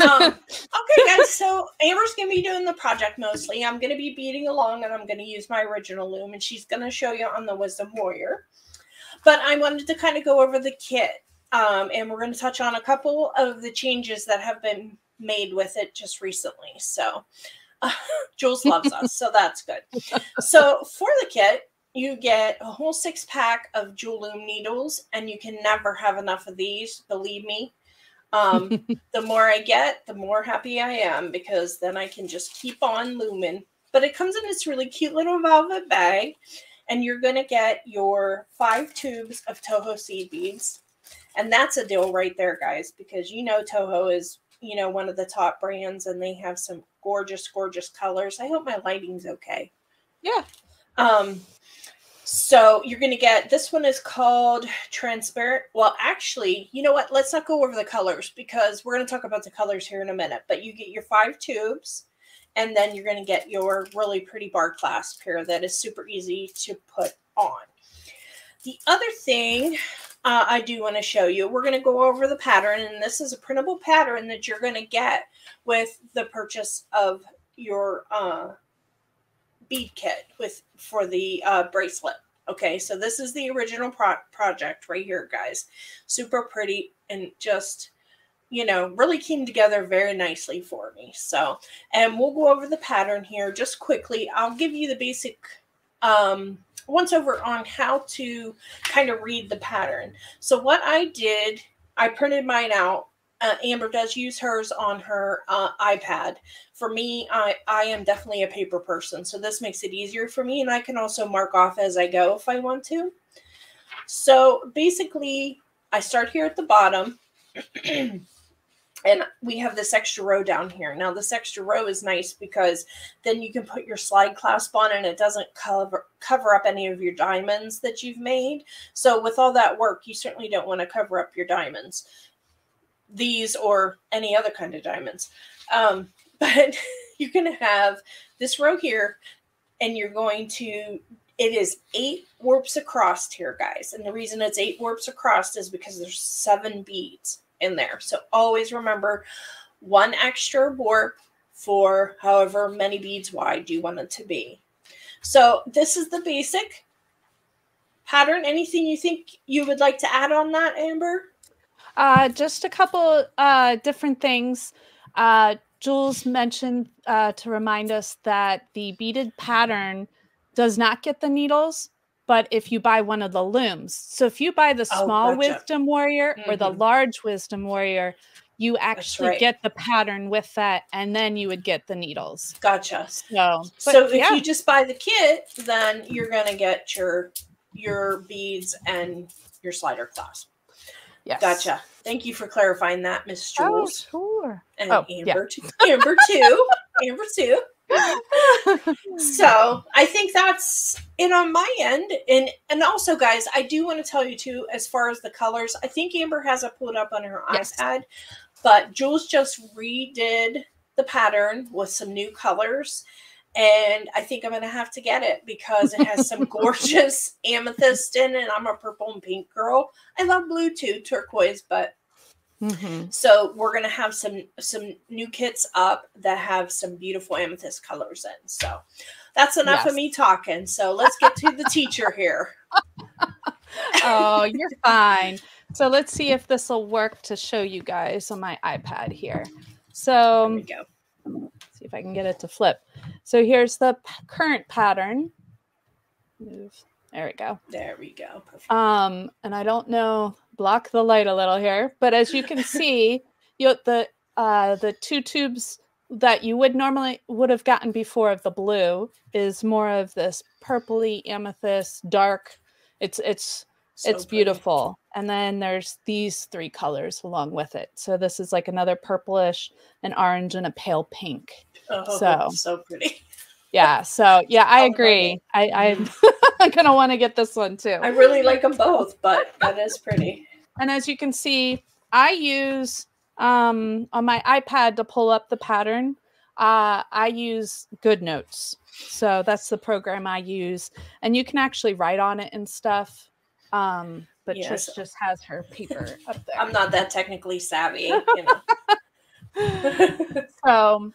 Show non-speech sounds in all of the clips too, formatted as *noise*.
um, *laughs* okay, guys. So Amber's gonna be doing the project mostly. I'm gonna be beading along, and I'm gonna use my original loom, and she's gonna show you on the Wisdom Warrior. But I wanted to kind of go over the kit, um, and we're gonna touch on a couple of the changes that have been made with it just recently. So uh, *laughs* Jules loves us, so that's good. So for the kit, you get a whole six pack of jewel loom needles, and you can never have enough of these. Believe me. Um, *laughs* the more I get, the more happy I am because then I can just keep on looming. But it comes in this really cute little velvet bag, and you're going to get your five tubes of Toho seed beads. And that's a deal right there, guys, because you know Toho is, you know, one of the top brands and they have some gorgeous, gorgeous colors. I hope my lighting's okay. Yeah. Um, so you're going to get this one is called transparent. Well, actually, you know what? Let's not go over the colors because we're going to talk about the colors here in a minute. But you get your five tubes, and then you're going to get your really pretty bar clasp here that is super easy to put on. The other thing uh, I do want to show you, we're going to go over the pattern, and this is a printable pattern that you're going to get with the purchase of your uh, bead kit with for the uh, bracelet. Okay, so this is the original pro project right here, guys. Super pretty and just, you know, really came together very nicely for me. So, and we'll go over the pattern here just quickly. I'll give you the basic um, once over on how to kind of read the pattern. So what I did, I printed mine out uh, Amber does use hers on her uh, iPad. For me, I, I am definitely a paper person, so this makes it easier for me, and I can also mark off as I go if I want to. So basically, I start here at the bottom, *clears throat* and we have this extra row down here. Now, this extra row is nice because then you can put your slide clasp on, and it doesn't cover cover up any of your diamonds that you've made. So with all that work, you certainly don't want to cover up your diamonds these or any other kind of diamonds. Um, *laughs* but you're going to have this row here, and you're going to, it is eight warps across here, guys. And the reason it's eight warps across is because there's seven beads in there. So always remember one extra warp for however many beads wide you want it to be. So this is the basic pattern. Anything you think you would like to add on that, Amber? Uh, just a couple uh, different things. Uh, Jules mentioned uh, to remind us that the beaded pattern does not get the needles, but if you buy one of the looms. So if you buy the oh, small oh, gotcha. Wisdom Warrior mm-hmm. or the mm-hmm. large Wisdom Warrior, you actually right. get the pattern with that, and then you would get the needles. Gotcha. So, so if yeah. you just buy the kit, then you're gonna get your your beads and your slider clasp. Yes. Gotcha. Thank you for clarifying that, Miss oh, Jules. Oh, sure. And oh, Amber, yeah. too. *laughs* Amber too. Amber too. *laughs* so I think that's it on my end. And and also, guys, I do want to tell you too, as far as the colors, I think Amber has it pulled up on her yes. iPad, but Jules just redid the pattern with some new colors and I think I'm gonna have to get it because it has some *laughs* gorgeous amethyst in it. I'm a purple and pink girl. I love blue too, turquoise, but mm-hmm. so we're gonna have some some new kits up that have some beautiful amethyst colors in. So that's enough yes. of me talking. So let's get to the teacher here. *laughs* oh, you're fine. So let's see if this will work to show you guys on my iPad here. So there we go. See if I can get it to flip. So here's the current pattern. Move. There we go. There we go. Perfect. Um, and I don't know, block the light a little here, but as you can see, *laughs* you the uh the two tubes that you would normally would have gotten before of the blue is more of this purpley amethyst dark. It's it's so it's pretty. beautiful. And then there's these three colors along with it. So this is like another purplish, an orange, and a pale pink. Oh, so so pretty. Yeah. So yeah, I agree. I, I'm *laughs* I'm gonna want to get this one too. I really like them both, but that is pretty. And as you can see, I use um on my iPad to pull up the pattern. Uh, I use GoodNotes. So that's the program I use. And you can actually write on it and stuff. Um, but yes. just just has her paper up there. I'm not that technically savvy, *laughs* you know. *laughs* so,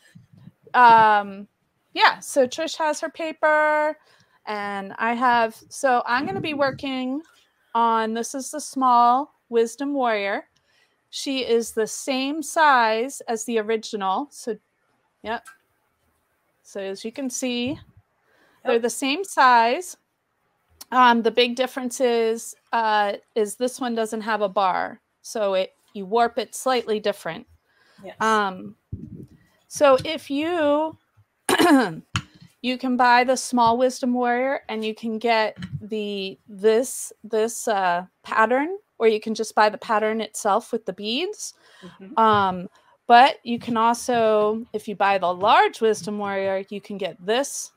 um, yeah. So Trish has her paper, and I have. So I'm going to be working on. This is the small Wisdom Warrior. She is the same size as the original. So, yep. So as you can see, yep. they're the same size. Um, the big difference is uh, is this one doesn't have a bar, so it you warp it slightly different. Yes. Um, so if you *clears throat* you can buy the small wisdom warrior and you can get the this this uh, pattern or you can just buy the pattern itself with the beads mm-hmm. um, but you can also if you buy the large wisdom warrior you can get this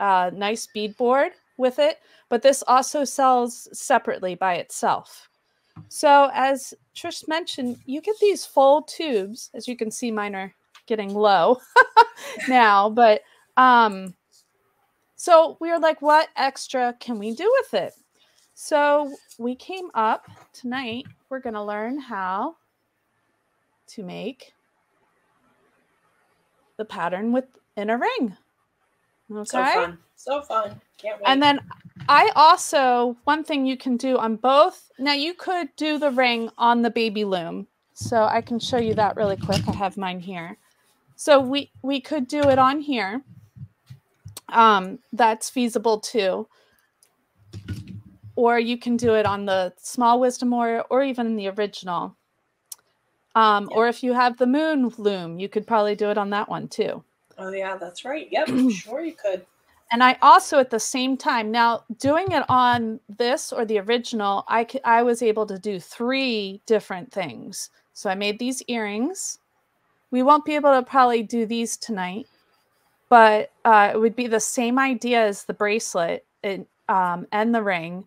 uh, nice bead board with it but this also sells separately by itself so as trish mentioned you get these full tubes as you can see mine are getting low *laughs* now but um so we were like, what extra can we do with it? So we came up tonight. We're going to learn how to make the pattern within a ring. Okay. So fun. So fun. Can't wait. And then I also, one thing you can do on both, now you could do the ring on the baby loom. So I can show you that really quick. I have mine here. So we, we could do it on here um, that's feasible too. Or you can do it on the small wisdom warrior or even the original. Um, Or if you have the moon loom, you could probably do it on that one too. Oh, yeah, that's right. Yep, *clears throat* sure you could. And I also, at the same time, now doing it on this or the original, I, I was able to do three different things. So I made these earrings. We won't be able to probably do these tonight but uh, it would be the same idea as the bracelet it, um, and the ring,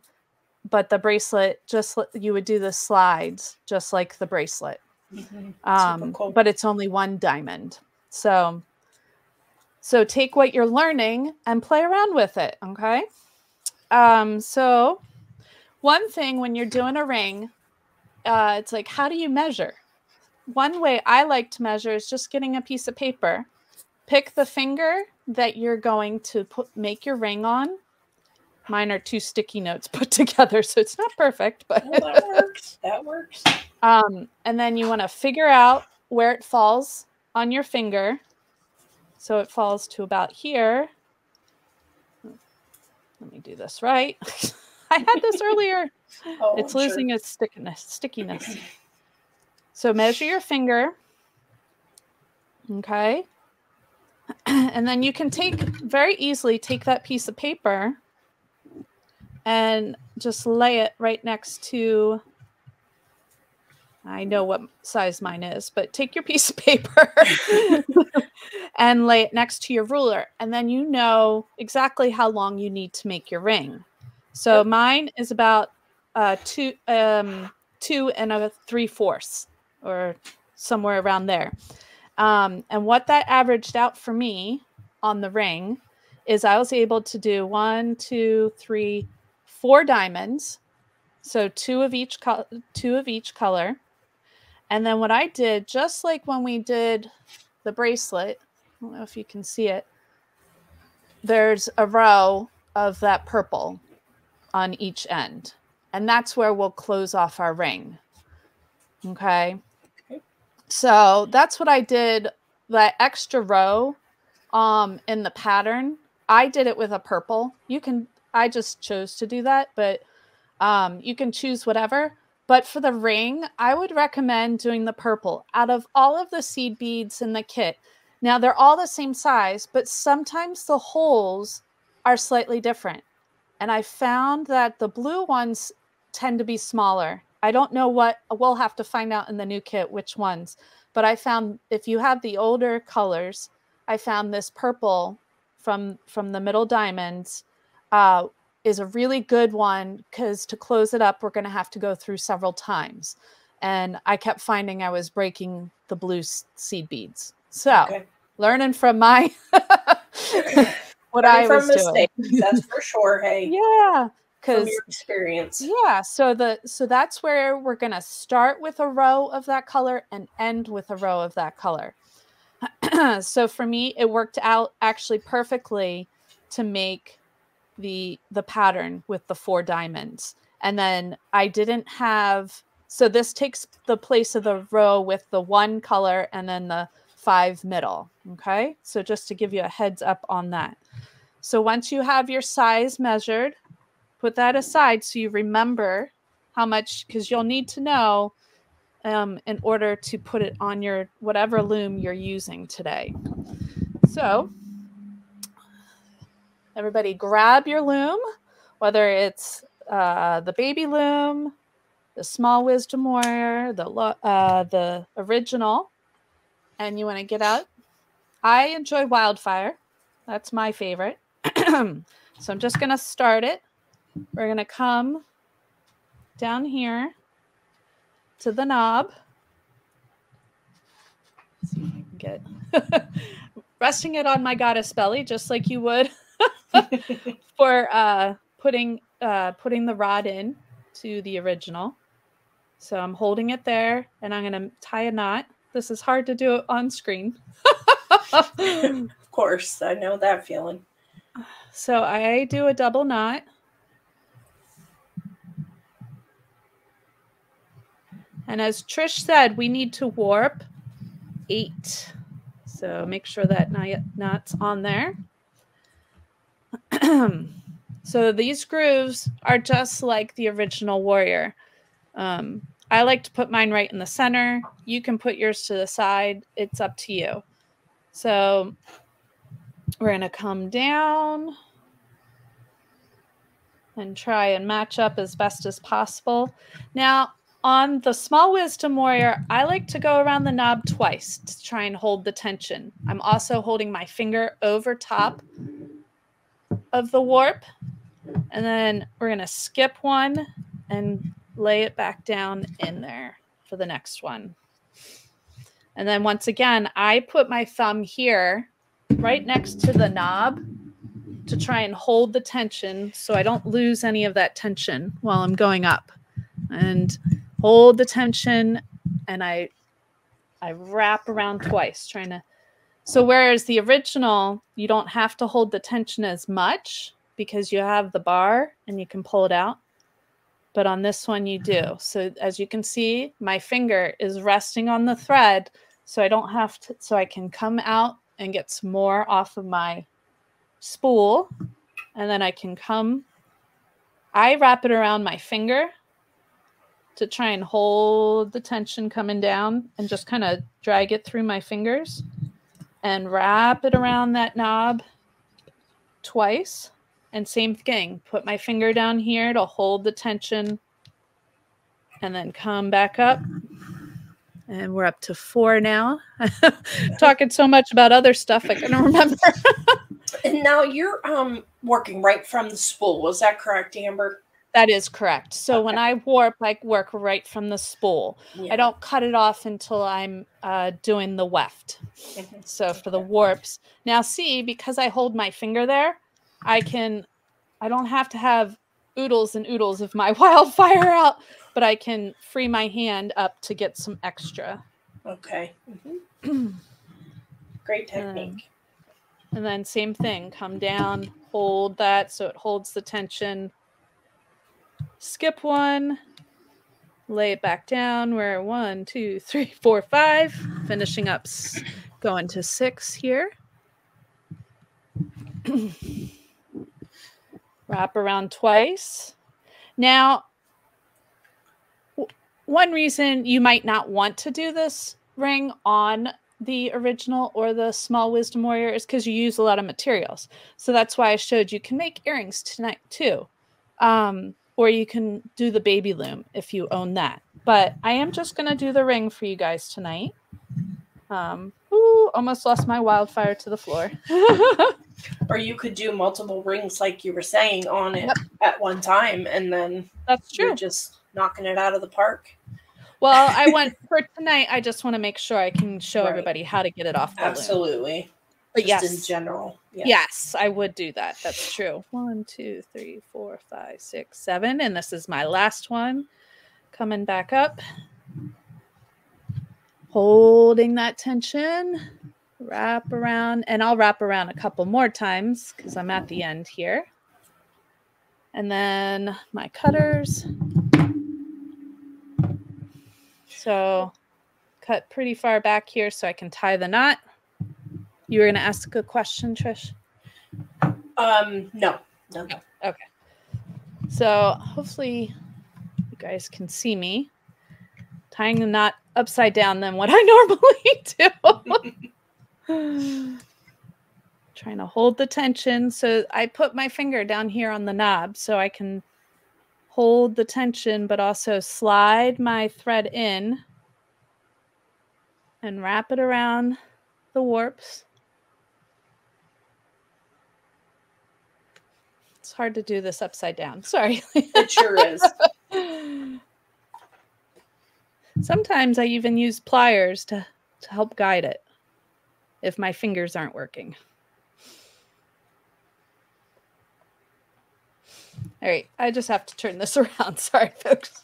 but the bracelet just you would do the slides just like the bracelet. Mm-hmm. Um, cool. But it's only one diamond, so so take what you're learning and play around with it. Okay. Um, so one thing when you're doing a ring, uh, it's like how do you measure? One way I like to measure is just getting a piece of paper pick the finger that you're going to put make your ring on. Mine are two sticky notes *laughs* put together, so it's not perfect, but well, that works. That works. *laughs* Um, and then you want to figure out where it falls on your finger. So it falls to about here. Let me do this right. *laughs* I had this earlier. *laughs* Oh, it's losing sure. its stickiness. Stickiness. So measure your finger. Okay. *clears throat* and then you can take very easily take that piece of paper and just lay it right next to I know what size mine is, but take your piece of paper *laughs* and lay it next to your ruler. And then you know exactly how long you need to make your ring. So yep. mine is about uh, two, um, two and a three fourths or somewhere around there. Um, and what that averaged out for me on the ring is I was able to do one, two, three, four diamonds. So two of each co- two of each color. And then what I did, just like when we did the bracelet, I don't know if you can see it. There's a row of that purple on each end. And that's where we'll close off our ring. Okay. So that's what I did. That extra row um, in the pattern, I did it with a purple. You can, I just chose to do that, but um, you can choose whatever. But for the ring, I would recommend doing the purple. Out of all of the seed beads in the kit, now they're all the same size, but sometimes the holes are slightly different. And I found that the blue ones tend to be smaller I don't know what we'll have to find out in the new kit which ones, but I found if you have the older colors, I found this purple from from the middle diamonds uh, is a really good one because to close it up, we're going to have to go through several times, and I kept finding I was breaking the blue seed beads. So okay. learning from my *laughs* what learning I was doing. That's for sure. *laughs* Hey, yeah. because experience. Yeah. So the so that's where we're gonna start with a row of that color and end with a row of that color. *clears throat* so for me, it worked out actually perfectly to make the the pattern with the four diamonds. And then I didn't have so this takes the place of the row with the one color and then the five middle. Okay. So just to give you a heads up on that. So once you have your size measured, put that aside so you remember how much, because you'll need to know um, in order to put it on your whatever loom you're using today. So everybody grab your loom, whether it's uh, the baby loom, the small wisdom warrior, the uh, the original, and you want to get out. I enjoy wildfire. That's my favorite. *clears throat* so I'm just going to start it. We're going to come down here to the knob. See if I can get *laughs* resting it on my goddess belly, just like you would *laughs* for uh, putting uh, putting the rod in to the original. So I'm holding it there, and I'm going to tie a knot. This is hard to do on screen. *laughs* of course, I know that feeling. So I do a double knot. And as Trish said, we need to warp eight. So make sure that knot's on there. *clears throat* so these grooves are just like the original warrior. Um, I like to put mine right in the center. You can put yours to the side. It's up to you. So we're going to come down and try and match up as best as possible. Now, on the small wisdom warrior, I like to go around the knob twice to try and hold the tension. I'm also holding my finger over top of the warp. And then we're going to skip one and lay it back down in there for the next one. And then once again, I put my thumb here right next to the knob to try and hold the tension so I don't lose any of that tension while I'm going up. And hold the tension and I I wrap around twice trying to so whereas the original you don't have to hold the tension as much because you have the bar and you can pull it out. But on this one you do. Mm-hmm. So as you can see, my finger is resting on the thread so I don't have to, so I can come out and get some more off of my spool and then I can come, I wrap it around my finger to try and hold the tension coming down and just kind of drag it through my fingers and wrap it around that knob twice and same thing, put my finger down here to hold the tension and then come back up. And we're up to four now. *laughs* Talking so much about other stuff I can remember. *laughs* and now you're um working right from the spool. Was that correct, Amber? That is correct. So okay. when I warp, I work right from the spool. Yeah. I don't cut it off until I'm uh, doing the weft. Mm-hmm. so for the warps. Now, see, because I hold my finger there, I can, I don't have to have oodles and oodles of my *laughs* wildfire out, but I can free my hand up to get some extra. Okay. Mm-hmm. *clears throat* Great technique. and then same thing, come down, hold that so it holds the tension. Skip one, lay it back down. We're one, two, three, four, five, finishing up, going to six here. *clears throat* wrap around twice. Now, one reason you might not want to do this ring on the original or the small wisdom warrior is because you use a lot of materials. So that's why I showed you can make earrings tonight too. Um, or you can do the baby loom if you own that. But I am just going to do the ring for you guys tonight. Um, ooh, almost lost my wildfire to the floor. *laughs* or you could do multiple rings like you were saying on it yep. at one time and then that's true just knocking it out of the park well i *laughs* want for tonight i just want to make sure i can show right. everybody how to get it off absolutely But just yes, in general. Yeah. Yes, I would do that. That's true. One, two, three, four, five, six, seven. And this is my last one. Coming back up. Holding that tension. Wrap around. And I'll wrap around a couple more times because I'm at the end here. And then my cutters. So cut pretty far back here so I can tie the knot. You were going to ask a question, Trish? Um, no, no, no. Okay. So hopefully you guys can see me tying the knot upside down than what I *laughs* normally do. *laughs* Trying to hold the tension. So I put my finger down here on the knob so I can hold the tension, but also slide my thread in and wrap it around the warps. It's hard to do this upside down. *laughs* Sorry. It sure is. *laughs* Sometimes I even use pliers to, to help guide it if my fingers aren't working. All right, I just have to turn this *laughs* around. Sorry, folks.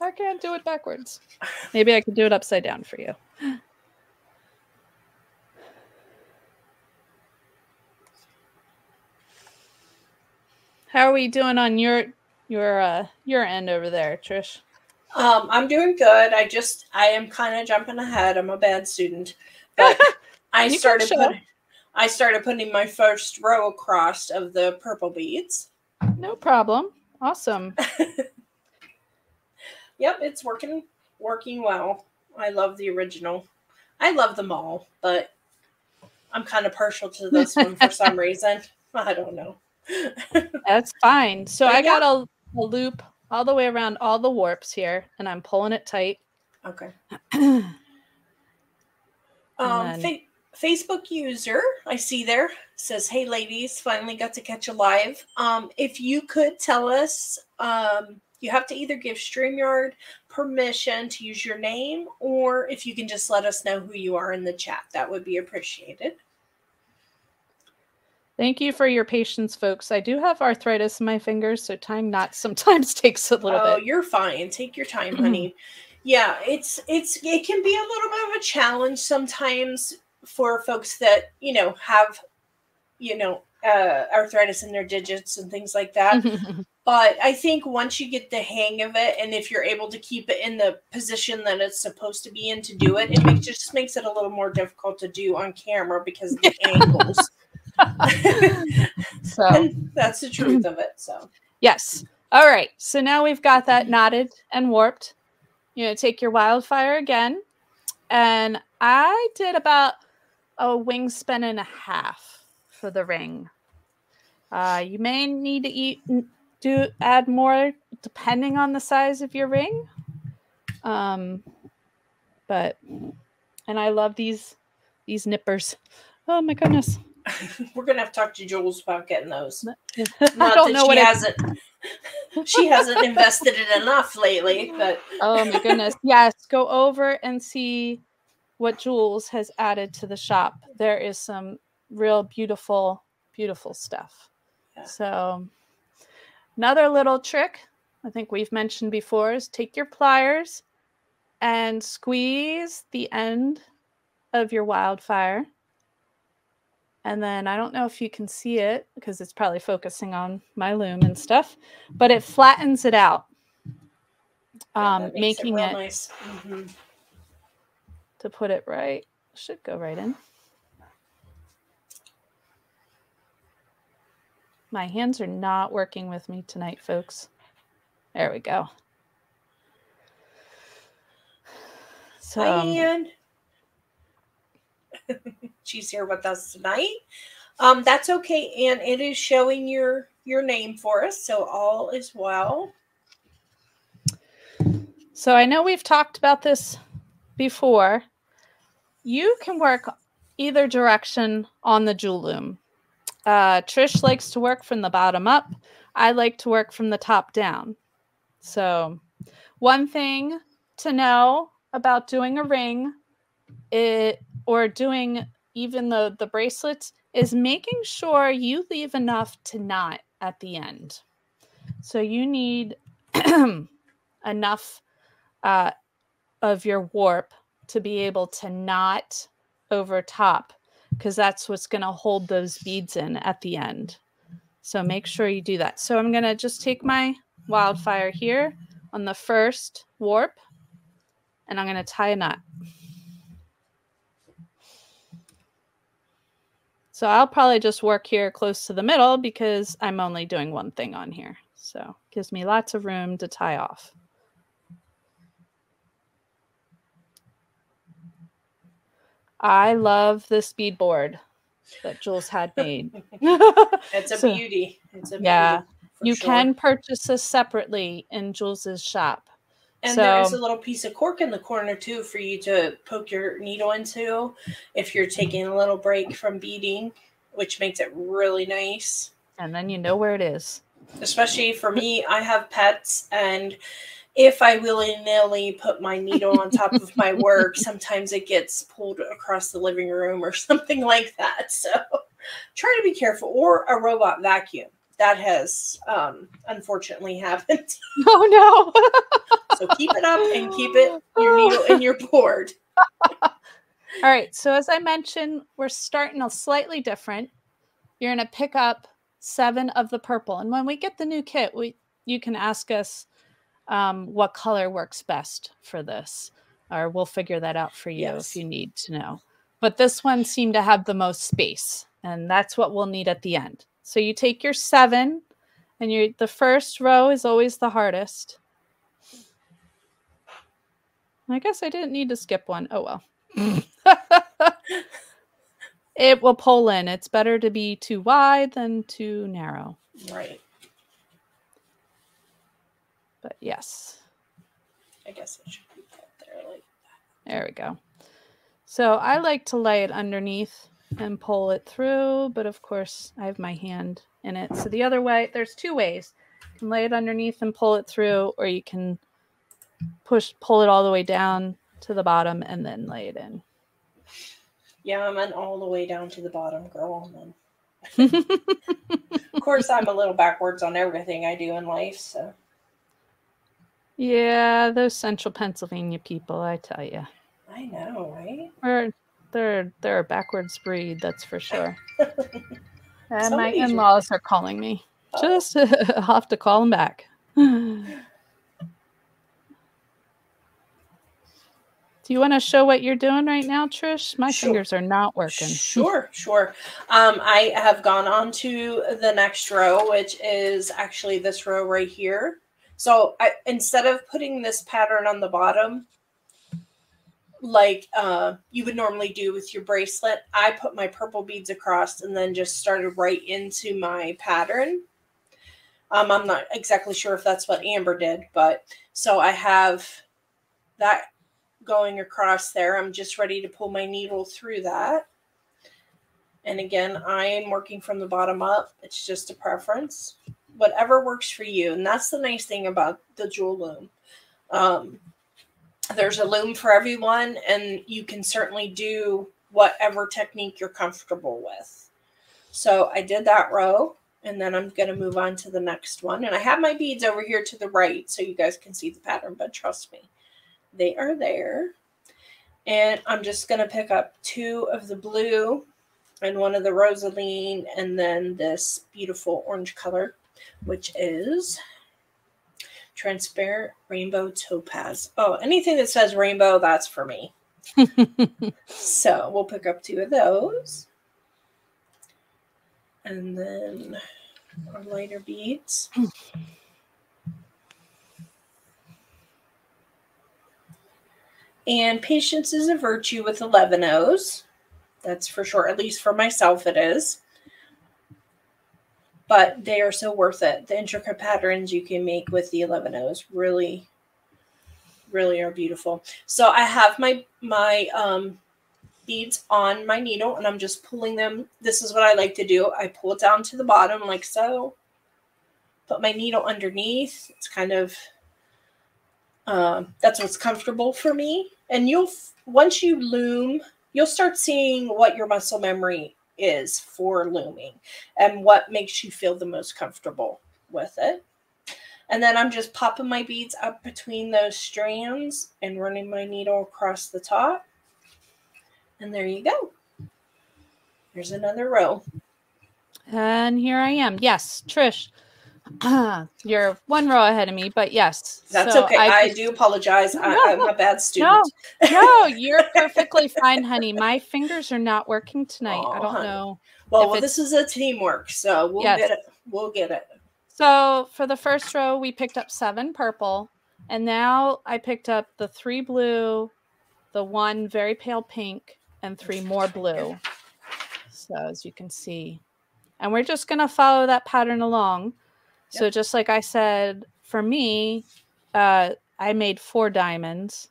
I can't do it backwards. Maybe I could do it upside down for you. How are we doing on your your uh your end over there, Trish? Um, I'm doing good. I just I am kind of jumping ahead. I'm a bad student, but *laughs* I started putting I started putting my first row across of the purple beads. No problem. Awesome. *laughs* Yep, it's working working well. I love the original. I love them all, but I'm kind of partial to this one for some *laughs* reason. I don't know. *laughs* That's fine. So But I yeah. got a, a loop all the way around all the warps here, and I'm pulling it tight. Okay. *clears throat* Um, fa- Facebook user, I see there says, "Hey, ladies, finally got to catch a live. Um, if you could tell us, um, you have to either give Streamyard permission to use your name, or if you can just let us know who you are in the chat, that would be appreciated." Thank you for your patience, folks. I do have arthritis in my fingers, so tying knots sometimes *laughs* takes a little oh, bit. Oh, you're fine. Take your time, honey. *clears throat* yeah, it's it's it can be a little bit of a challenge sometimes for folks that you know have you know uh, arthritis in their digits and things like that. *laughs* but I think once you get the hang of it, and if you're able to keep it in the position that it's supposed to be in to do it, it makes just makes it a little more difficult to do on camera because of the *laughs* angles. *laughs* so, and *laughs* that's the truth of it. So yes. All right. So now we've got that knotted and warped. You know, take your wildfire again. And I did about a wing spin and a half for the ring. Uh, you may need to eat do add more depending on the size of your ring. Um, but and I love these these nippers. Oh my goodness! *laughs* we're gonna have to talk to Jules about getting those. *laughs* *laughs* I Not don't that know she hasn't she hasn't invested it enough lately, but Oh my goodness! Yes, go over and see what Jules has added to the shop. There is some real beautiful, beautiful stuff. Yeah. So, another little trick I think we've mentioned before is take your pliers and squeeze the end of your wildfire. And then I don't know if you can see it because it's probably focusing on my loom and stuff, but it flattens it out, yeah, um, making real it nice. Mhm. to put it right. Should go right in. My hands are not working with me tonight, folks. There we go. So, Hi, um, Ann. *laughs* She's here with us tonight. Um, that's okay, and It is showing your your name for us, so all is well. so I know we've talked about this before. You can work either direction on the jewel loom. Uh, Trish likes to work from the bottom up. I like to work from the top down. So, one thing to know about doing a ring it or doing even the the bracelets is making sure you leave enough to knot at the end. So you need *clears throat* enough uh, of your warp to be able to knot over top because that's what's going to hold those beads in at the end. So make sure you do that. So I'm going to just take my wildfire here on the first warp and I'm going to tie a knot. So I'll probably just work here close to the middle because I'm only doing one thing on here. So gives me lots of room to tie off. I love the bead board that Jules had *laughs* made. *laughs* it's a so, beauty. It's a beauty, yeah. you sure. can purchase this separately in Jules's shop. And so, there's a little piece of cork in the corner too for you to poke your needle into if you're taking a little break from beading, which makes it really nice. And then you know where it is. Especially for me, I have pets and if I willy nilly put my needle on top of my *laughs* work, sometimes it gets pulled across the living room or *laughs* something like that. So try to be careful. Or a robot vacuum. That has um, unfortunately happened. *laughs* Oh no. So keep it up and keep it your needle in your board. *laughs* All right. So as I mentioned, we're starting a slightly different. You're going to pick up seven of the purple. And when we get the new kit, we you can ask us um, what color works best for this, or we'll figure that out for you yes. if you need to know. But this one seemed to have the most space, and that's what we'll need at the end. So you take your seven, and your the first row is always the hardest. I guess I didn't need to skip one. Oh well. *laughs* it will pull in. It's better to be too wide than too narrow. Right. But yes. I guess it should be put there like that. There we go. So I like to lay it underneath and pull it through, but of course I have my hand in it. So the other way, there's two ways. You can lay it underneath and pull it through, or you can push pull it all the way down to the bottom and then lay it in. Yeah, I went all the way down to the bottom. girl. then. *laughs* of course, I'm a little backwards on everything I do in life, so. Yeah, those central Pennsylvania people, I tell you. I know, right? They're they're they're a backwards breed, that's for sure. *laughs* and my in-laws are calling me. Oh. Just *laughs* I'll have to call them back. Do you want to show what you're doing right now, Trish? My sure. fingers are not working. Sure, sure. Um, I have gone on to the next row, which is actually this row right here. So I, instead of putting this pattern on the bottom, like uh, you would normally do with your bracelet, I put my purple beads across and then just started right into my pattern. Um, I'm not exactly sure if that's what Amber did, but so I have that going across there. I'm just ready to pull my needle through that. And again, I am working from the bottom up. It's just a preference whatever works for you. And that's the nice thing about the jewel loom. Um, there's a loom for everyone, and you can certainly do whatever technique you're comfortable with. So I did that row, and then I'm going to move on to the next one. And I have my beads over here to the right so you guys can see the pattern, but trust me, they are there. And I'm just going to pick up two of the blue and one of the rosaline, and then this beautiful orange color which is transparent rainbow topaz. Oh, anything that says rainbow, that's for me. *laughs* so we'll pick up two of those. And then our lighter beads. *clears throat* And patience is a virtue with 11 O's. That's for sure. At least for myself, it is but they are so worth it. The intricate patterns you can make with the 11 O's really, really are beautiful. So I have my my um, beads on my needle and I'm just pulling them. This is what I like to do. I pull it down to the bottom like so. Put my needle underneath. It's kind of uh, that's what's comfortable for me. And you'll once you loom you'll start seeing what your muscle memory is for looming and what makes you feel the most comfortable with it. And then I'm just popping my beads up between those strands and running my needle across the top. And there you go. There's another row. And here I am. Yes, Trish. *clears throat* You're one row ahead of me, but yes. That's so okay. I, I, do apologize. No, I, am a bad student. No, no, *laughs* you're perfectly fine, honey. My fingers are not working tonight. Oh, I don't honey. know. Well, well this is a teamwork, so we'll yes. get it. We'll get it. So for the first row, we picked up seven purple, and now I picked up the three blue, the one very pale pink, and three more blue. So as you can see, and we're just going to follow that pattern along. Yep. So just like I said, for me, uh, I made four diamonds.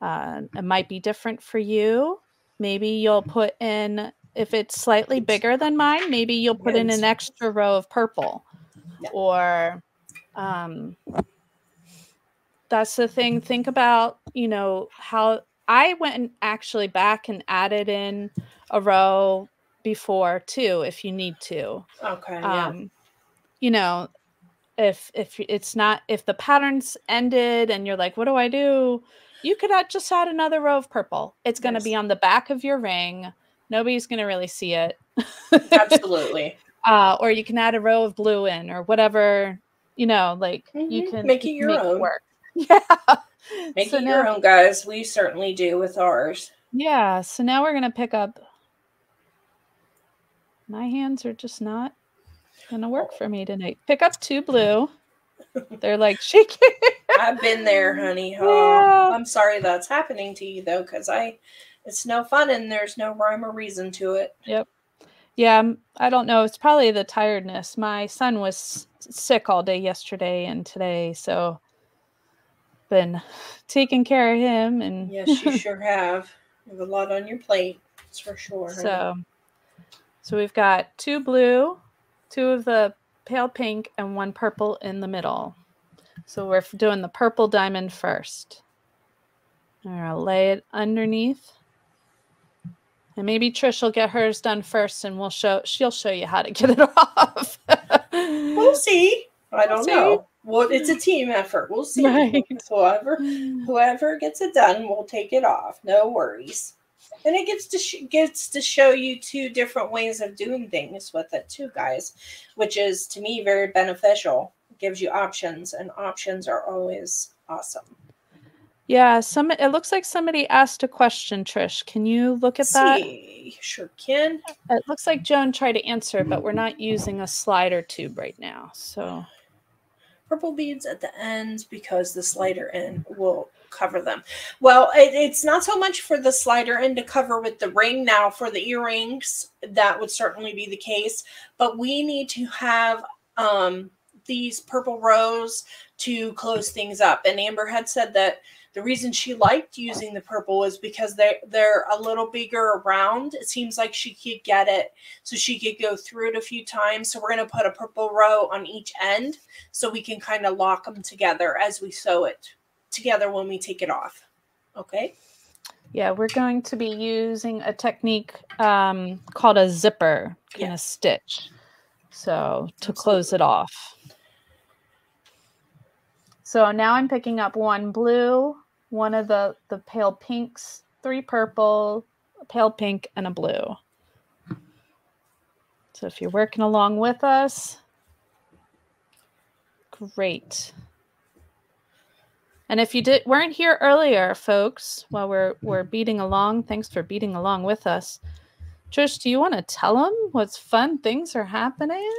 Uh, it might be different for you. Maybe you'll put in if it's slightly bigger than mine, maybe you'll put in an extra row of purple. Or um, that's the thing. Think about, you know, how I went and actually back and added in a row before too, if you need to. Okay. Yeah. You know, if if it's not if the patterns ended and you're like, what do I do? You could add, just add another row of purple. It's going to be on the back of your ring nobody's going to really see it. Absolutely. *laughs* Uh, or you can add a row of blue in or whatever, you know, like mm-hmm. you can make it your make own. It work. *laughs* Yeah. Make so it now, your own, guys. We certainly do with ours. Yeah. So now we're going to pick up. My hands are just not going to work for me tonight. Pick up two blue. They're like shaking. I've been there, honey. *laughs* Oh, yeah. I'm sorry that's happening to you though, because I it's no fun and there's no rhyme or reason to it. Yep. Yeah, um, I don't know. It's probably the tiredness. My son was sick all day yesterday and today, so been taking care of him and Yes, *laughs* you sure have. You have a lot on your plate. That's for sure. Honey. So so we've got two blue, two of the pale pink and one purple in the middle. So we're doing the purple diamond first. I'll lay it underneath. And maybe Trish will get hers done first and we'll show she'll show you how to get it *laughs* off. we'll see. I don't we'll know. Well, it's a team effort. We'll see. *laughs* Right. Whoever whoever gets it done will take it off. No worries. And it gets to sh- gets to show you two different ways of doing things with it too, guys, which is to me very beneficial. It gives you options, and options are always awesome. Yeah, some it looks like somebody asked a question, Trish. Can you look at that? See. Sure can. It looks like Joan tried to answer, but we're not using a slider tube right now. So purple beads at the ends because the slider end will cover them. Well, it, it's not so much for the slider end to cover with the ring. Now, for the earrings, that would certainly be the case. But we need to have um, these purple rows to close things up. And Amber had said that the reason she liked using the purple was because they're they're a little bigger around. It seems like she could get it so she could go through it a few times. So we're going to put a purple row on each end so we can kind of lock them together as we sew it together when we take it off. Okay? Yeah, we're going to be using a technique um, called a zipper kind of stitch. So to Absolutely. close it off. So now I'm picking up one blue, one of the the pale pinks, three purple, a pale pink, and a blue. So if you're working along with us, great. And if you did weren't here earlier, folks, while we're we're beading along, thanks for beading along with us. Trish, do you want to tell them what's fun things are happening?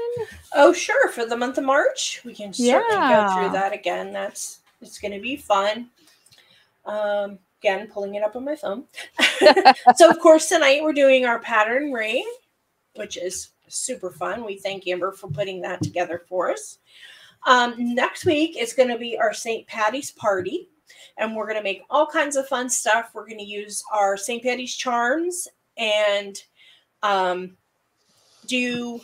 Oh, sure. For the month of March, we can certainly yeah. go through that again. That's it's going to be fun. Um, again, pulling it up on my phone. *laughs* so, of course, tonight we're doing our pattern ring, which is super fun. We thank Amber for putting that together for us. Um, next week is going to be our St. Patty's party, and we're going to make all kinds of fun stuff. We're going to use our St. Patty's charms and um, do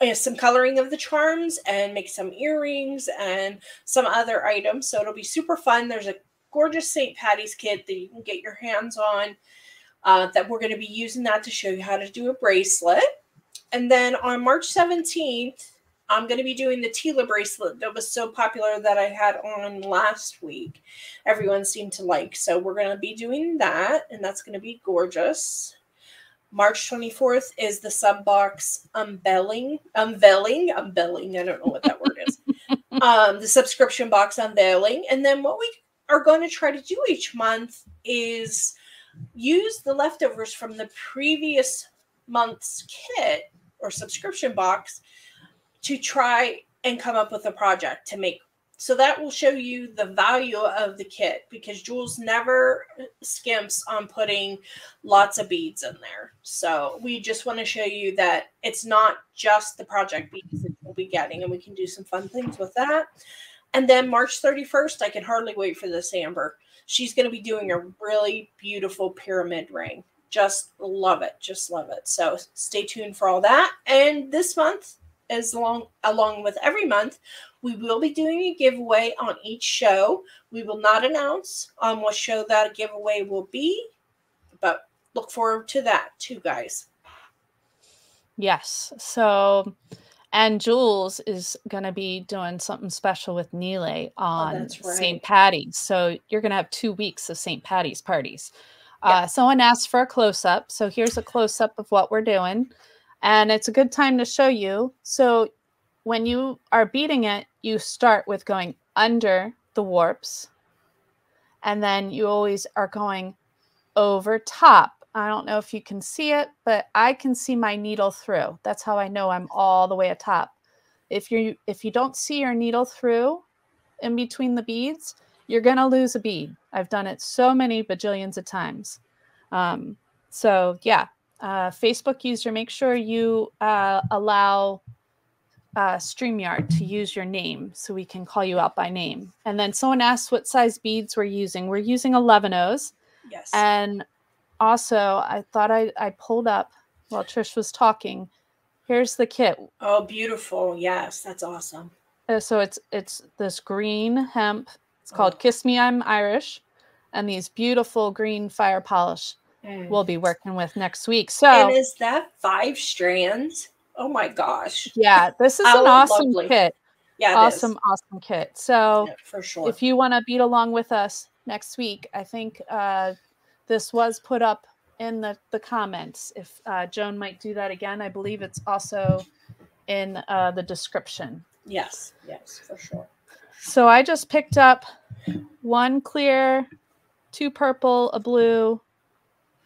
uh, some coloring of the charms and make some earrings and some other items. So it'll be super fun. There's a gorgeous St. Patty's kit that you can get your hands on. uh, that we're going to be using that to show you how to do a bracelet. And then on March 17th, I'm going to be doing the Tila bracelet that was so popular that I had on last week. Everyone seemed to like. So we're going to be doing that, and that's going to be gorgeous. March 24th is the sub box unveiling, unveiling, unveiling. I don't know what that word is. *laughs* Um, the subscription box unveiling. And then what we are going to try to do each month is use the leftovers from the previous month's kit or subscription box to try and come up with a project to make so that will show you the value of the kit because Jules never skimps on putting lots of beads in there. So we just want to show you that it's not just the project beads that we'll be getting, and we can do some fun things with that. And then March 31st, I can hardly wait for this Amber. She's going to be doing a really beautiful pyramid ring. Just love it. Just love it. So stay tuned for all that. And this month, as long along with every month, we will be doing a giveaway on each show. We will not announce on what show that giveaway will be, but look forward to that too, guys. Yes. So, and Jules is going to be doing something special with Nile on Oh, right. St. Patty's. So you're going to have two weeks of St. Patty's parties. Yeah. Uh, someone asked for a close up. So here's a close up of what we're doing. And it's a good time to show you. So when you are beading it, you start with going under the warps. And then you always are going over top. I don't know if you can see it, but I can see my needle through. That's how I know I'm all the way atop. If you if you don't see your needle through in between the beads, you're gonna lose a bead. I've done it so many bajillions of times. Um, so yeah, uh, Facebook user, make sure you uh, allow uh, StreamYard to use your name so we can call you out by name. And then someone asked what size beads we're using. We're using 11 O's. Yes. And also, I thought I, I pulled up while Trish was talking. Here's the kit. oh, beautiful. Yes, that's awesome. Uh, so it's it's this green hemp. It's called Oh. Kiss Me I'm Irish, and these beautiful green fire polish Mm. we'll be working with next week. So and is that five strands? Oh my gosh. yeah, this is an awesome lovely. kit. Yeah, it is. Awesome, awesome kit. So Yeah, for sure. if you want to bead along with us next week, I think uh, this was put up in the, the comments. If uh, Joan might do that again, I believe it's also in uh, the description. yes, yes, for sure. So I just picked up one clear, two purple, a blue,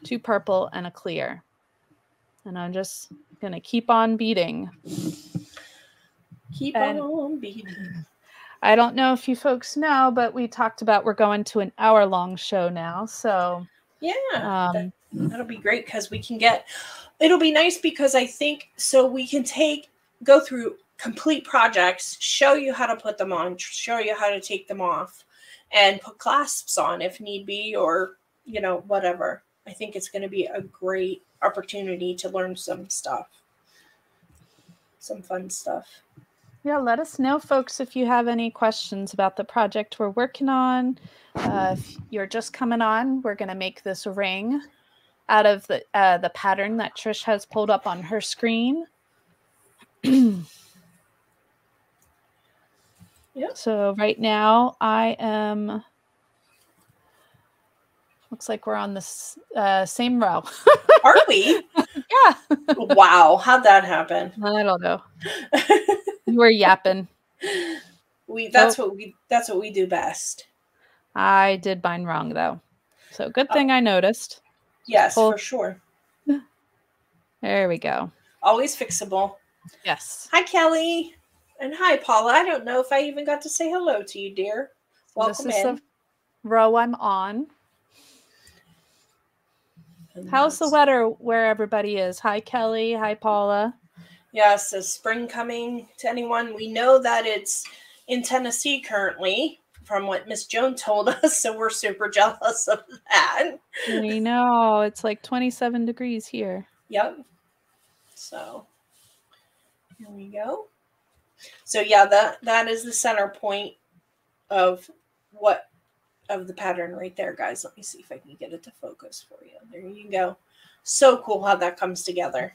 two purple, and a clear. And I'm just going to keep on beading. Keep And- on beading. I don't know if you folks know, but we talked about we're going to an hour long show now. So Yeah, that, um, that'll be great because we can get. It'll be nice because I think so we can take go through complete projects, show you how to put them on, show you how to take them off, and put clasps on if need be, or you know whatever. I think it's going to be a great opportunity to learn some stuff, some fun stuff. yeah, let us know, folks, if you have any questions about the project we're working on. Uh, if you're just coming on, we're going to make this ring out of the uh, the pattern that Trish has pulled up on her screen. *clears throat* yeah. So right now I am. Looks like we're on the uh, same row. Are we? *laughs* yeah. wow, how'd that happen? I don't know. we're yapping. *laughs* we that's what we that's what we do best. I did mine wrong though. So good thing I noticed. Yes, Hold- for sure. There we go. Always fixable. Yes. Hi, Kelly. And hi, Paula. I don't know if I even got to say hello to you, dear. Welcome this is in. the row I'm on. How's the weather where everybody is? Hi, Kelly. Hi, Paula. Yes, is spring coming to anyone? We know that it's in Tennessee currently, from what Miss Joan told *laughs* us, so we're super jealous of that. we know it's like 27 degrees here. Yep. So here we go. So yeah, that that is the center point of what of the pattern right there, guys. Let me see if I can get it to focus for you. There you go. So cool how that comes together.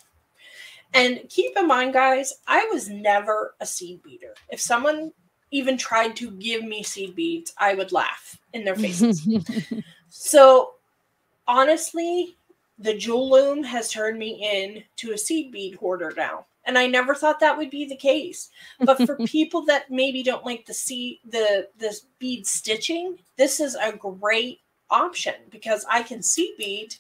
And keep in mind, guys, I was never a seed beader. If someone even tried to give me seed beads, I would laugh in their faces. *laughs* so honestly, the jewel loom has turned me in to a seed bead hoarder now. And I never thought that would be the case. But for *laughs* people that maybe don't like the see the the bead stitching, this is a great option because I can see bead,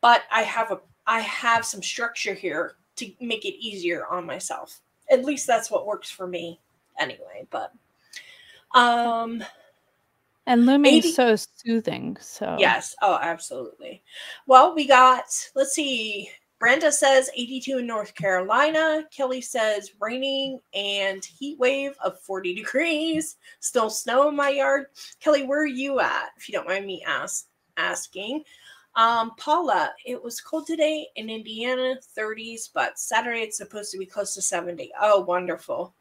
but I have a I have some structure here to make it easier on myself. At least that's what works for me anyway, but um and looming 80, is so soothing. So yes, oh, absolutely. Well, we got. Let's see. Brenda says 82 in North Carolina. Kelly says raining and heat wave of 40 degrees. Still snow in my yard. Kelly, where are you at? If you don't mind me ask, asking. Um, Paula, it was cold today in Indiana, 30s, but Saturday it's supposed to be close to 70. Oh, wonderful.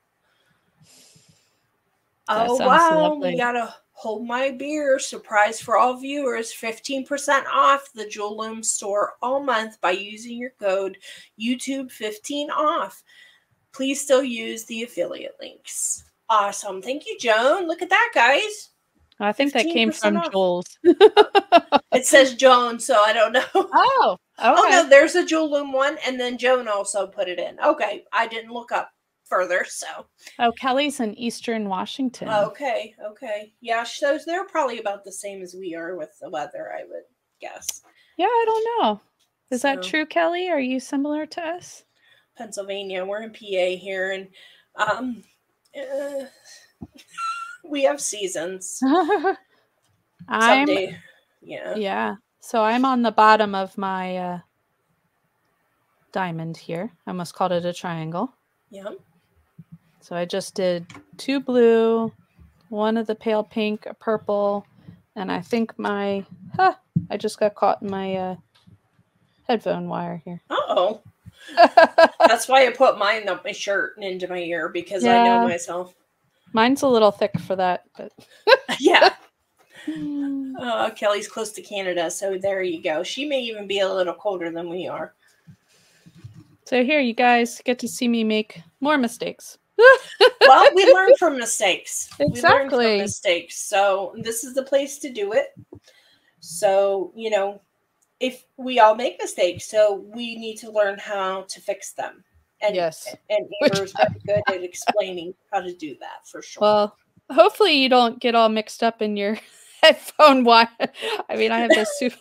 That oh wow, lovely. we got a Hold My Beer surprise for all viewers 15% off the Jewel Loom store all month by using your code YouTube15 off. Please still use the affiliate links. Awesome. Thank you, Joan. Look at that, guys. I think that came from off. Jules. *laughs* it says Joan, so I don't know. *laughs* Oh, okay. oh no, there's a Jewel Loom one, and then Joan also put it in. Okay, I didn't look up further. So, oh, Kelly's in Eastern Washington. Okay, okay, yeah. So they're probably about the same as we are with the weather, I would guess. Yeah, I don't know. Is so, that true, Kelly? Are you similar to us? Pennsylvania. We're in PA here, and um, uh, *laughs* we have seasons. *laughs* I'm, Someday, yeah, yeah. So I'm on the bottom of my uh, diamond here. I almost called it a triangle. Yeah. So I just did two blue, one of the pale pink, a purple, and I think my, huh, I just got caught in my uh, headphone wire here. oh. *laughs* That's why I put mine up my shirt and into my ear because yeah. I know myself. Mine's a little thick for that, but *laughs* yeah. Uh, *laughs* Kelly's close to Canada, so there you go. She may even be a little colder than we are. So here, you guys get to see me make more mistakes well, *laughs* we learn from mistakes. Exactly. From mistakes. So this is the place to do it. So, you know, if we all make mistakes, so we need to learn how to fix them. And yes. And *laughs* Amber's very good at explaining how to do that for sure. Well, hopefully you don't get all mixed up in your *laughs* headphone wire. I mean, I have this super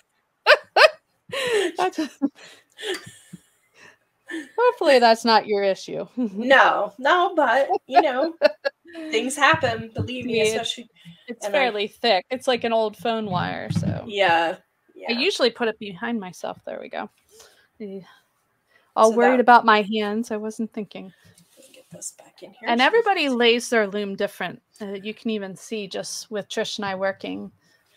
Hopefully, that's not your issue. *laughs* no, no, but you know, *laughs* things happen. Believe me, especially it's, it's fairly I, thick. It's like an old phone wire. So yeah, yeah. I usually put it behind myself. There we go. All so worried that, about my hands. I wasn't thinking. Get this back in here. And everybody lays their loom different. Uh, you can even see just with Trish and I working,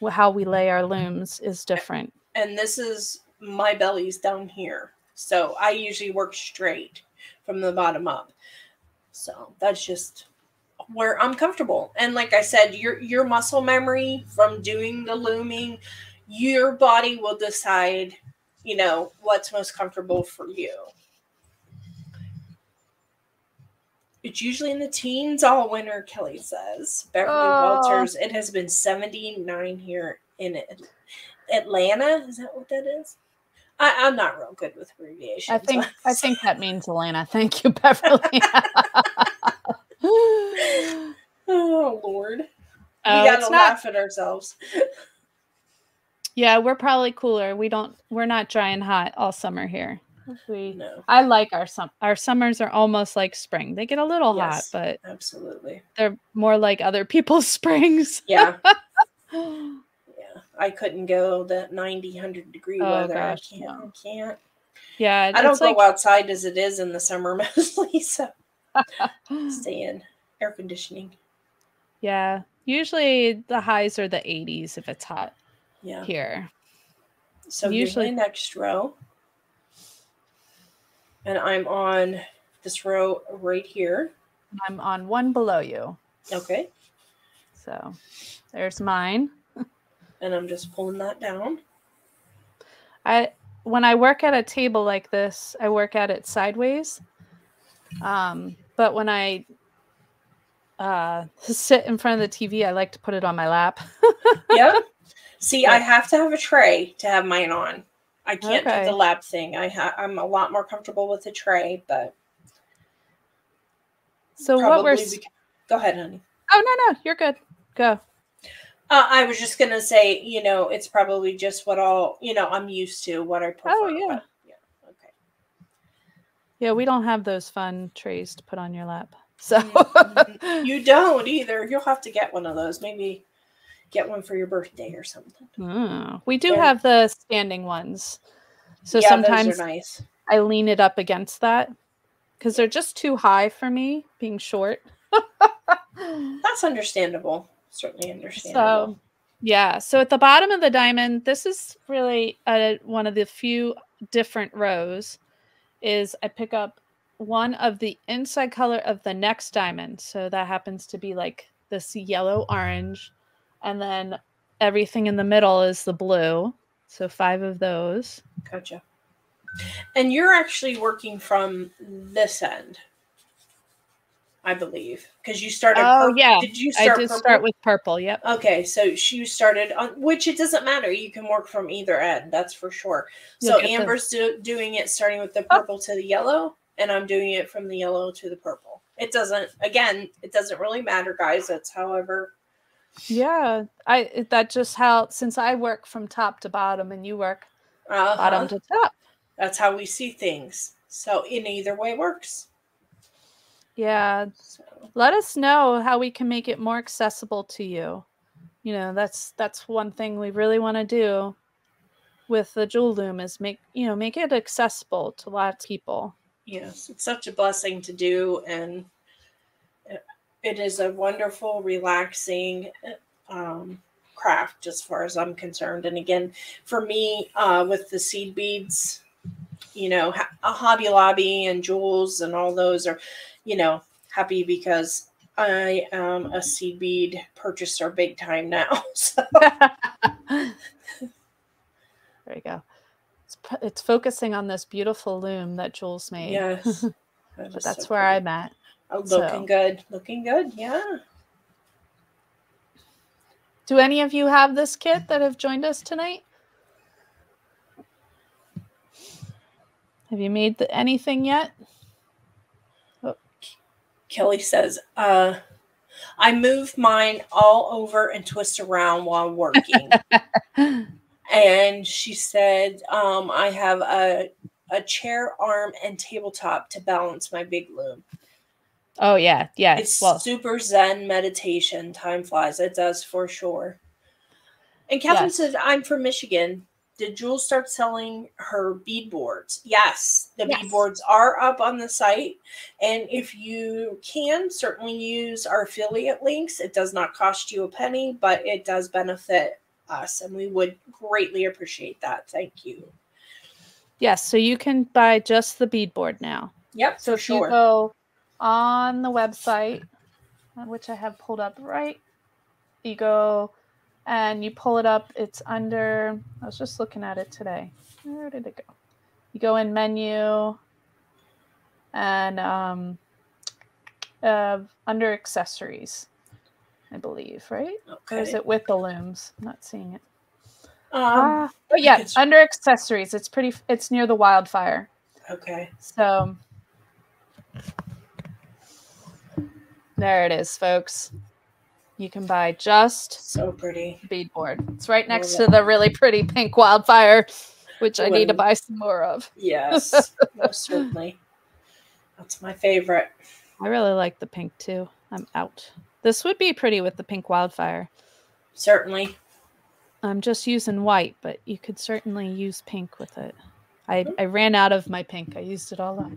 how we lay our looms is different. And this is my belly's down here. So I usually work straight from the bottom up. So that's just where I'm comfortable. And like I said, your your muscle memory from doing the looming, your body will decide, you know, what's most comfortable for you. It's usually in the teens all winter, Kelly says. Beverly oh. Walters. It has been 79 here in Atlanta. Is that what that is? I, am not real good with abbreviations. I think I think that means Elena. Thank you, *laughs* Beverly. *laughs* oh Lord. Oh, we gotta laugh at ourselves. yeah, we're probably cooler. We don't we're not dry and hot all summer here. We no. I like our sum our summers are almost like spring. They get a little yes, hot, but absolutely. They're more like other people's *laughs* springs. Yeah. I couldn't go that 90, 100 degree oh, weather. Gosh, I can't. No. I can't. Yeah, I don't go outside as it is in the summer *laughs* mostly, so *laughs* stay in air conditioning. Yeah, usually the highs are the 80s if it's hot. Yeah, here. So usually next row, and I'm on this row right here. I'm on one below you. Okay. So there's mine. And I'm just pulling that down. I when I work at a table like this, I work at it sideways. Um, but when I uh, *laughs* sit in front of the TV, I like to put it on my lap. *laughs* yep. See, I have to have a tray to have mine on. I can't Okay. do the lap thing. I ha- I'm a lot more comfortable with a tray, but So what we're bec- go ahead, honey. oh no no you're good go Uh, I was just gonna say, you know, it's probably just what all you know I'm used to, what I prefer. Oh, yeah. yeah. Okay. yeah we don't have those fun trays to put on your lap so Mhm. You *laughs* don't either. You'll have to get one of those. Maybe get one for your birthday or something. Mm, we do They're- have the standing ones so yeah, sometimes nice. I lean it up against that because they're just too high for me being short *laughs* That's understandable. Certainly understandable. So, yeah. So at the bottom of the diamond, this is really uh one of the few different rows. Is I pick up one of the inside color of the next diamond. So that happens to be like this yellow orange, and then everything in the middle is the blue. So five of those. Gotcha. And you're actually working from this end, I believe, because you started. Oh, pur- yeah. Did you start? I did purple? start with purple. Yep. Okay, so she started on which it doesn't matter. You can work from either end. That's for sure. You'll So Amber's do, doing it starting with the Oh. purple to the yellow, and I'm doing it from the yellow to the purple. It doesn't. Again, it doesn't really matter, guys. That's however. Yeah. I that just how since I work from top to bottom and you work Uh, bottom to top. That's how we see things. So in either way works. Yeah. So let us know how we can make it more accessible to you you know that's that's one thing we really want to do with the jewel loom is make you know make it accessible to lots of people yes, it's such a blessing to do, and it- is a wonderful, relaxing um, craft as far as I'm concerned. And again, for me, uh, with the seed beads, you know, a Hobby Lobby and Jewels and all those are, you know, happy because I am a seed bead purchaser big time now. *laughs* So *laughs* there you go it's, it's focusing on this beautiful loom that jules made yes, *laughs* That but that's so where pretty. i'm at Oh, looking so- good, looking good. Yeah. do any of you have this kit that have joined us tonight have you made the, anything yet Kelly says, uh, I move mine all over and twist around while working. *laughs* and she said, um, I have a, a chair arm and tabletop to balance my big loom. oh yeah yeah It's well super zen meditation. Time flies. It does for sure. And Catherine said, I'm from Michigan. Did Jules start selling her bead boards? Yes, the Yes. bead boards are up on the site. And if you can, certainly use our affiliate links. It does not cost you a penny, but it does benefit us. And we would greatly appreciate that. Thank you. Yes, so you can buy just the bead board now. Yep, So if you go on the website, which I have pulled up right, you go and you pull it up. It's under. I was just looking at it today. Where did it go? You go in menu and um, uh, under accessories, I believe, right? Or is it with the looms? I'm not seeing it. Um, ah, but yeah, under accessories, it's pretty. It's near the wildfire. okay. So there it is, folks. You can buy just So pretty. beadboard. It's right next to the really pretty pink wildfire, which I need to buy some more of. Yes, *laughs* most certainly. That's my favorite. I really like the pink too. I'm out. This would be pretty with the pink wildfire. Certainly. I'm just using white, but you could certainly use pink with it. I, hmm. I ran out of my pink. I used it all up.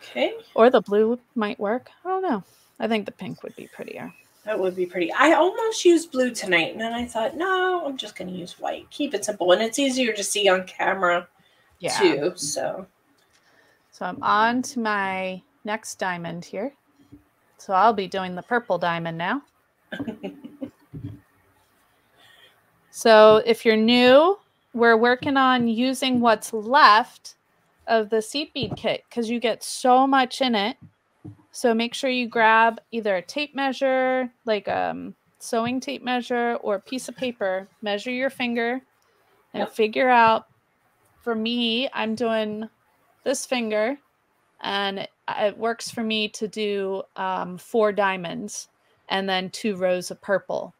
Okay. Or the blue might work. I don't know. I think the pink would be prettier. That would be pretty. I almost used blue tonight, and then I thought, no, I'm just going to use white. Keep it simple, and it's easier to see on camera too. So, So I'm on to my next diamond here. So I'll be doing the purple diamond now. *laughs* So if you're new, we're working on using what's left of the seed bead kit because you get so much in it. So make sure you grab either a tape measure, like um sewing tape measure or a piece of paper, measure your finger and Yep. figure out for me, I'm doing this finger and it, it works for me to do um, four diamonds and then two rows of purple.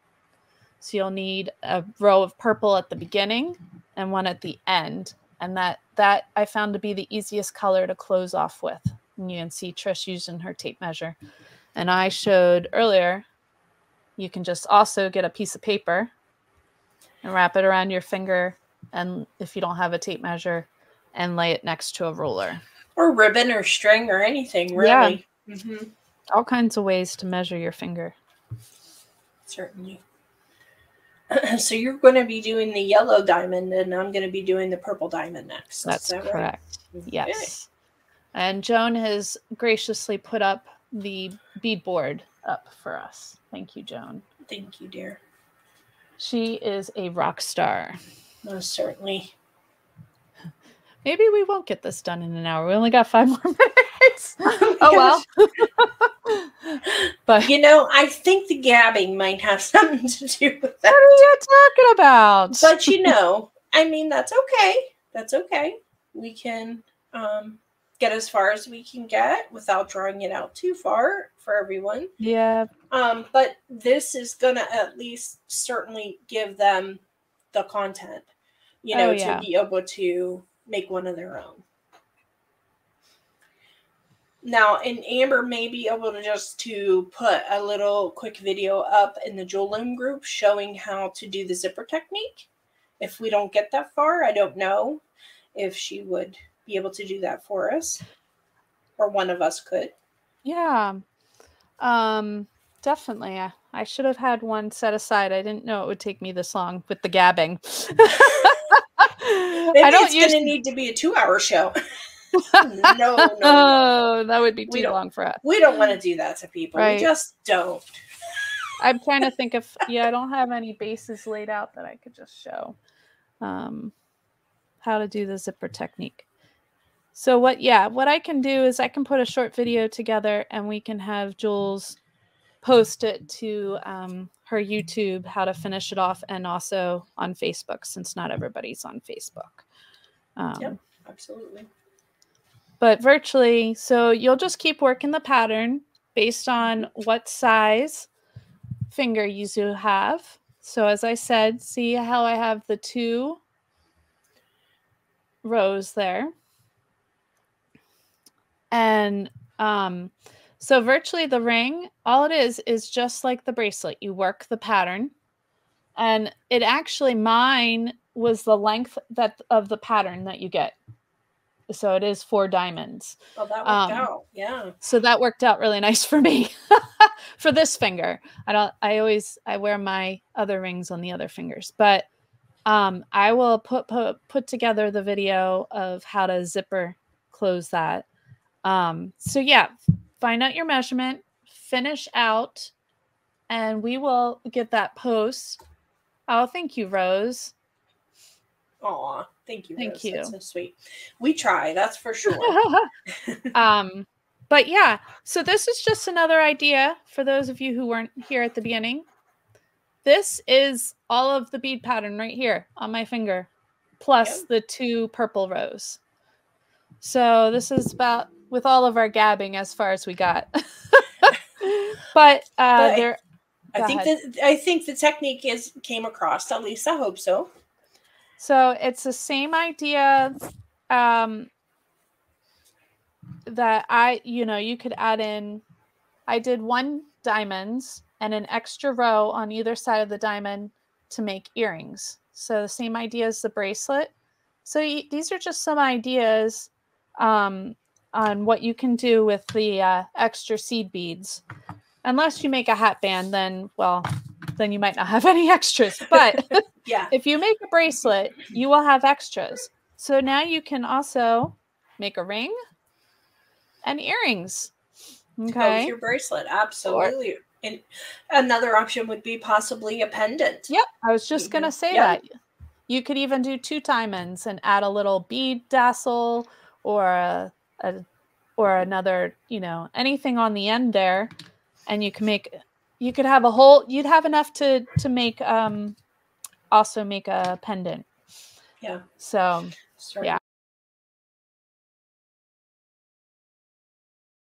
So you'll need a row of purple at the beginning and one at the end. And that that I found to be the easiest color to close off with. And you can see Trish using her tape measure. And I showed earlier, you can just also get a piece of paper and wrap it around your finger. And if you don't have a tape measure, and lay it next to a ruler. Or ribbon or string or anything, Yeah. really. hmm All kinds of ways to measure your finger. Certainly. *clears throat* so you're going to be doing the yellow diamond, and I'm going to be doing the purple diamond next. That's that right? correct. Okay. Yes. And Joan has graciously put up the bead board up for us. Thank you, Joan. Thank you, dear. She is a rock star. Most certainly. Maybe we won't get this done in an hour. We only got five *laughs* more minutes. *laughs* oh well. *laughs* but You know, I think the gabbing might have something to do with that. what are you talking about? But you know, I mean, that's okay. That's okay. We can um, get as far as we can get without drawing it out too far for everyone. yeah, Um, but this is gonna at least certainly give them the content, you know, Oh, yeah. to be able to make one of their own. Now, and Amber may be able to just to put a little quick video up in the Jewel Loom group showing how to do the zipper technique. If we don't get that far, I don't know if she would be able to do that for us, or one of us could. yeah. Um, definitely. I, I should have had one set aside. I didn't know it would take me this long with the gabbing. *laughs* Maybe I don't it's going to need to be a two-hour show. *laughs* no, *laughs* no, no. Oh, that would be too long for us. We don't want to do that to people. Right. We just don't. I'm trying to think of yeah, I don't have any bases laid out that I could just show um how to do the zipper technique. So what yeah, what I can do is I can put a short video together and we can have Jules post it to um, her YouTube how to finish it off and also on Facebook since not everybody's on Facebook. Um, Yep. Absolutely. but virtually so you'll just keep working the pattern based on what size finger you do have so as i said see how i have the two rows there and um so virtually the ring all it is is just like the bracelet. You work the pattern. And it actually mine was the length that of the pattern that you get. So it is four diamonds. Well, that worked Um, out. Yeah. so that worked out really *laughs* nice for me *laughs* for this finger. I don't i always i wear my other rings on the other fingers. But um i will put put, put together the video of how to zipper close that um so yeah find out your measurement finish out and we will get that post oh thank you rose Aw. Thank you. Thank Rose. you. That's so sweet. We try. That's for sure. *laughs* *laughs* um but yeah so this is just another idea for those of you who weren't here at the beginning this is all of the bead pattern right here on my finger plus Yep. the two purple rows so this is about with all of our gabbing as far as we got *laughs* *laughs* but uh there I think that I think the technique is came across. At least I hope so. So it's the same idea um, that I, you know, you could add in. I did one diamonds and an extra row on either side of the diamond to make earrings. So the same idea as the bracelet. So these are just some ideas um, on what you can do with the uh, extra seed beads. Unless you make a hat band, then well, then you might not have *laughs* any extras. But *laughs* Yeah. if you make a bracelet, you will have extras. So now you can also make a ring and earrings. Okay. your bracelet. Absolutely. And another option would be possibly a pendant. Yep, I was just gonna Mhm. say Yeah. that. You could even do two diamonds and add a little bead tassel or a, a or another, you know, anything on the end there, and you can make. You could have a whole. You'd have enough to to make um, also make a pendant. Yeah. So Sorry. Yeah.